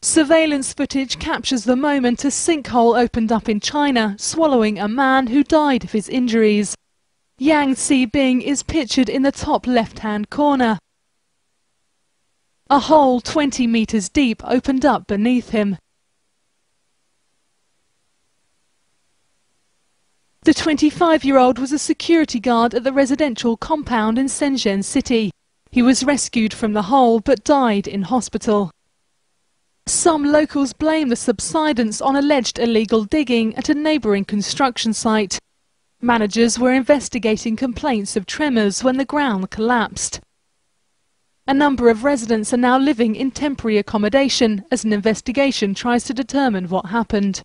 Surveillance footage captures the moment a sinkhole opened up in China, swallowing a man who died of his injuries. Yang Jiabin is pictured in the top left-hand corner. A hole 20 metres deep opened up beneath him. The 25-year-old was a security guard at the residential compound in Shenzhen City. He was rescued from the hole but died in hospital. Some locals blame the subsidence on alleged illegal digging at a neighbouring construction site. Managers were investigating complaints of tremors when the ground collapsed. A number of residents are now living in temporary accommodation as an investigation tries to determine what happened.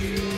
you.